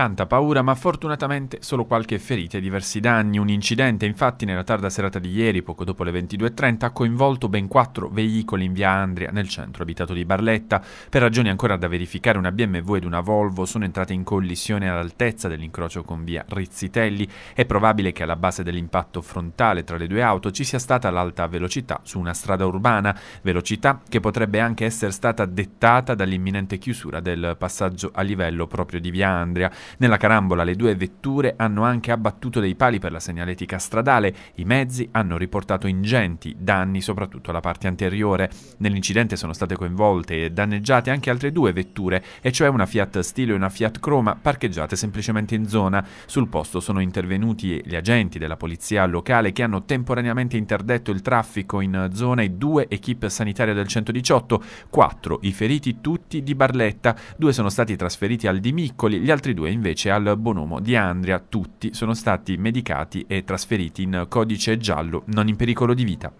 Tanta paura, ma fortunatamente solo qualche ferita e diversi danni. Un incidente, infatti, nella tarda serata di ieri, poco dopo le 22.30, ha coinvolto ben quattro veicoli in via Andria, nel centro abitato di Barletta. Per ragioni ancora da verificare, una BMW ed una Volvo sono entrate in collisione all'altezza dell'incrocio con via Rizzitelli. È probabile che alla base dell'impatto frontale tra le due auto ci sia stata l'alta velocità su una strada urbana, velocità che potrebbe anche essere stata dettata dall'imminente chiusura del passaggio a livello proprio di via Andria. Nella carambola le due vetture hanno anche abbattuto dei pali per la segnaletica stradale, i mezzi hanno riportato ingenti danni soprattutto alla parte anteriore. Nell'incidente sono state coinvolte e danneggiate anche altre due vetture, e cioè una Fiat Stilo e una Fiat Croma parcheggiate semplicemente in zona. Sul posto sono intervenuti gli agenti della polizia locale che hanno temporaneamente interdetto il traffico in zona e due equip sanitarie del 118, quattro i feriti tutti di Barletta, due sono stati trasferiti al Di Miccoli, gli altri due invece al Bonomo di Andria. Tutti sono stati medicati e trasferiti in codice giallo, non in pericolo di vita.